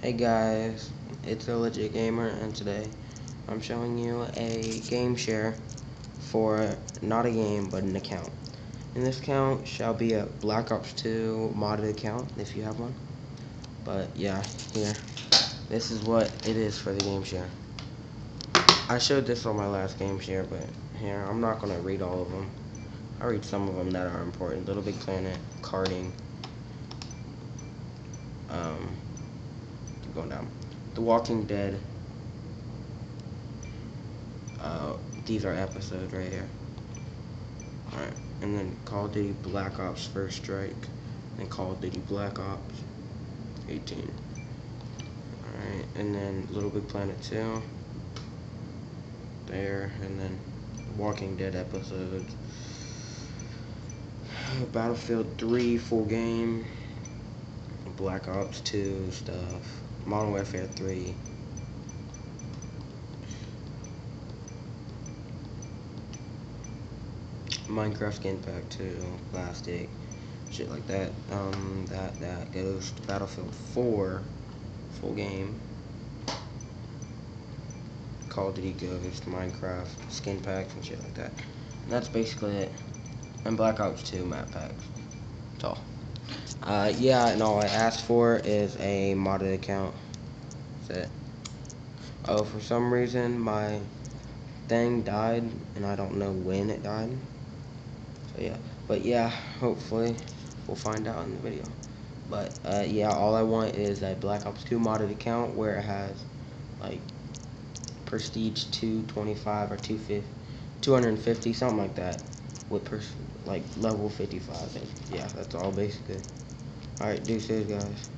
Hey guys, it's a legit gamer and today I'm showing you a game share for not a game but an account. And this account shall be a Black Ops 2 modded account if you have one. But yeah, here. This is what it is for the game share. I showed this on my last game share, but here, I'm not going to read all of them. I read some of them that are important. Little Big Planet, Karting, um, going down. The Walking Dead. Uh, these are episodes right here. Alright, and then Call of Duty Black Ops First Strike, and Call of Duty Black Ops 18. Alright, and then Little Big Planet 2. There, and then Walking Dead episodes. Battlefield 3 full game. Black Ops 2 stuff, Modern Warfare 3. Minecraft skin pack 2, plastic, shit like that. Um, that that goes to Battlefield 4, full game. Call of Duty Ghost, Minecraft, skin packs and shit like that. And that's basically it. And Black Ops 2 map packs. That's all. Uh, yeah, and all I asked for is a modded account. That's it. Oh, for some reason, my thing died, and I don't know when it died. So, yeah. But, yeah, hopefully, we'll find out in the video. But, uh, yeah, all I want is a Black Ops 2 modded account where it has, like, Prestige 225 or 250, 250, something like that. With, like, level 55. and Yeah, that's all, basically. Alright, deuces, guys.